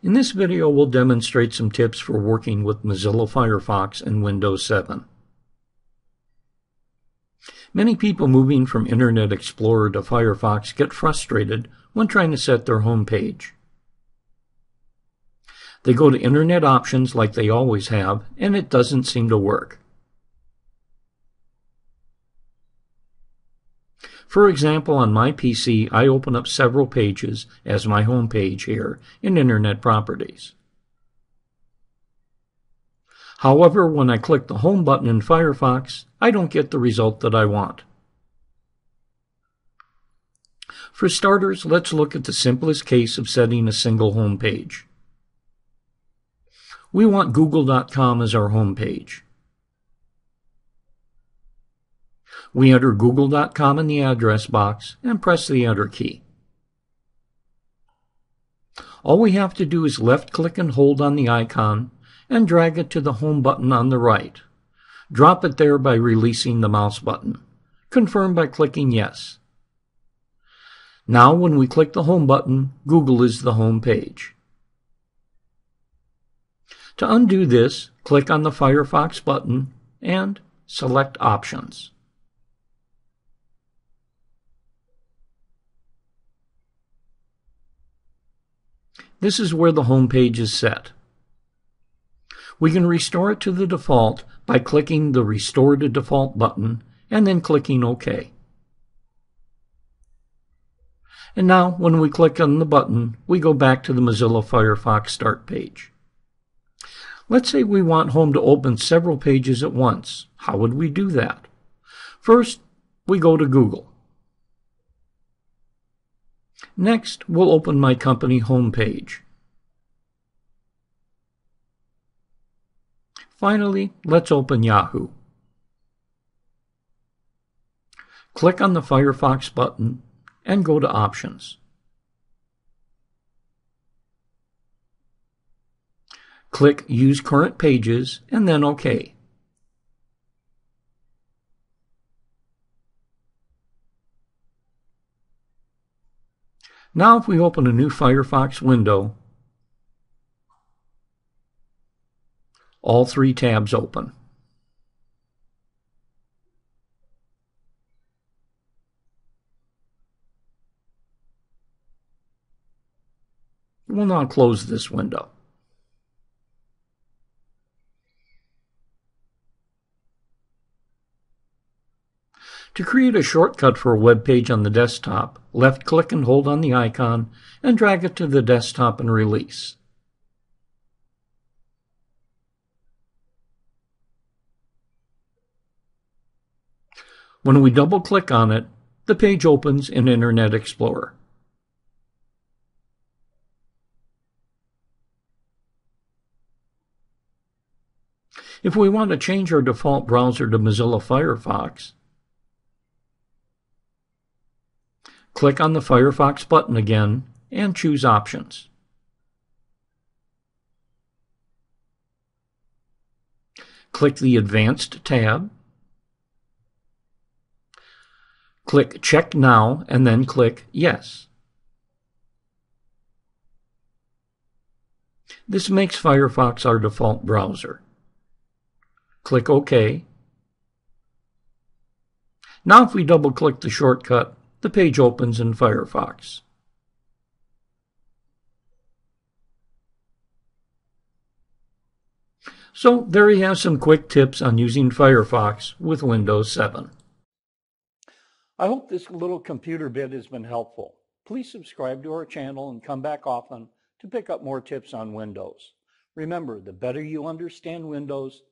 In this video, we'll demonstrate some tips for working with Mozilla Firefox and Windows 7. Many people moving from Internet Explorer to Firefox get frustrated when trying to set their home page. They go to Internet options like they always have, and it doesn't seem to work. For example, on my PC, I open up several pages as my home page here in Internet Properties. However, when I click the Home button in Firefox, I don't get the result that I want. For starters, let's look at the simplest case of setting a single home page. We want google.com as our home page. We enter google.com in the address box and press the enter key. All we have to do is left click and hold on the icon and drag it to the home button on the right. Drop it there by releasing the mouse button. Confirm by clicking yes. Now when we click the home button, Google is the home page. To undo this, click on the Firefox button and select Options. This is where the home page is set. We can restore it to the default by clicking the Restore to Default button and then clicking OK. And now, when we click on the button, we go back to the Mozilla Firefox Start page. Let's say we want Home to open several pages at once. How would we do that? First, we go to Google. Next, we'll open my company homepage. Finally, let's open Yahoo. Click on the Firefox button and go to Options. Click Use Current Pages and then OK. Now if we open a new Firefox window, all three tabs open. We'll now close this window. To create a shortcut for a web page on the desktop, left-click and hold on the icon and drag it to the desktop and release. When we double-click on it, the page opens in Internet Explorer. If we want to change our default browser to Mozilla Firefox, Click on the Firefox button again and choose Options. Click the Advanced tab. Click Check Now and then click Yes. This makes Firefox our default browser. Click OK. Now if we double click the shortcut, the page opens in Firefox. So there you have some quick tips on using Firefox with Windows 7. I hope this little computer bit has been helpful. Please subscribe to our channel and come back often to pick up more tips on Windows. Remember, the better you understand Windows,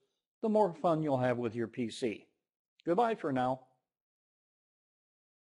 the more fun you'll have with your PC. Goodbye for now.